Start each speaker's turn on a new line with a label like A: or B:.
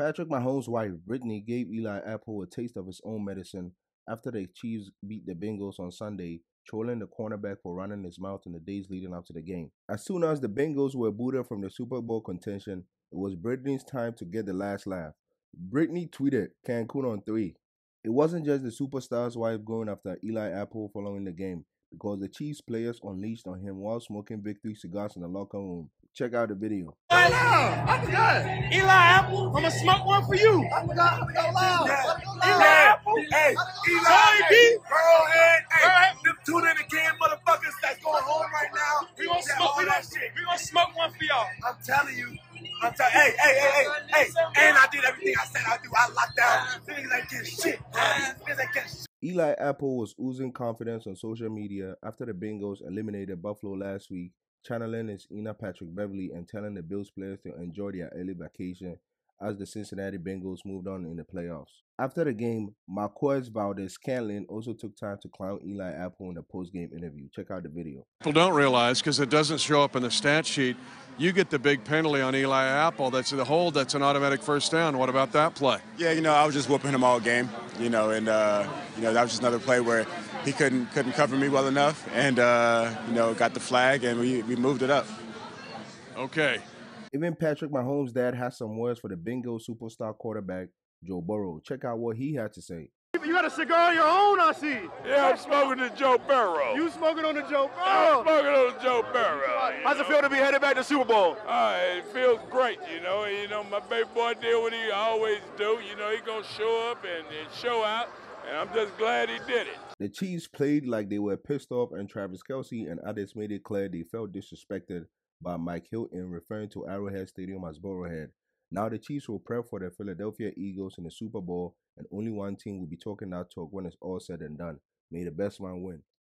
A: Patrick Mahomes' wife, Brittany, gave Eli Apple a taste of his own medicine after the Chiefs beat the Bengals on Sunday, trolling the cornerback for running his mouth in the days leading up to the game. As soon as the Bengals were booted from the Super Bowl contention, it was Brittany's time to get the last laugh. Brittany tweeted Cancun on 3. It wasn't just the superstar's wife going after Eli Apple following the game, because the Chiefs players unleashed on him while smoking victory cigars in the locker room. Check out the video.
B: I forgot. Eli Apple, I'm gonna smoke one for you.
C: I forgot. I forgot loud.
B: Yeah. Eli Apple.
D: Hey, Eli,
B: Sorry,
D: hey,
B: D.
D: Burrowhead, hey, them tune in again, motherfuckers that's going home right now.
B: We gonna smoke. We
D: that shit.
B: we gonna smoke one for y'all.
D: I'm telling you. I'm telling hey, hey, hey, hey, hey, and I did everything I said I'd do. I locked down. Niggas ain't getting shit. Niggas ain't getting shit.
A: Eli Apple was oozing confidence on social media after the Bengals eliminated Buffalo last week, channeling his inner Patrick Beverley and telling the Bills players to enjoy their early vacation as the Cincinnati Bengals moved on in the playoffs. After the game, Marquez Valdes-Scantling also took time to clown Eli Apple in a post-game interview. Check out the video.
E: People don't realize because it doesn't show up in the stat sheet. You get the big penalty on Eli Apple. That's the hold. That's an automatic first down. What about that play?
F: Yeah, you know, I was just whooping him all game, you know, and uh, you know that was just another play where he couldn't couldn't cover me well enough, and uh, you know got the flag and we, we moved it up.
E: Okay.
A: Even Patrick Mahomes' dad has some words for the bingo superstar quarterback, Joe Burrow. Check out what he had to say.
B: You got a cigar on your own, I see.
G: Yeah, I'm smoking the Joe Burrow.
B: You smoking on the Joe
G: I'm
B: Burrow.
G: smoking on the Joe Burrow. you
B: How's it feel to be headed back to Super Bowl?
G: Uh, it feels great, you know. You know, my baby boy did what he always do. You know, he gonna show up and, and show out, and I'm just glad he did it.
A: The Chiefs played like they were pissed off, and Travis Kelce and others made it clear they felt disrespected by Mike Hilton, referring to Arrowhead Stadium as Burrowhead. Now the Chiefs will prep for the Philadelphia Eagles in the Super Bowl, and only one team will be talking that talk when it's all said and done. May the best man win.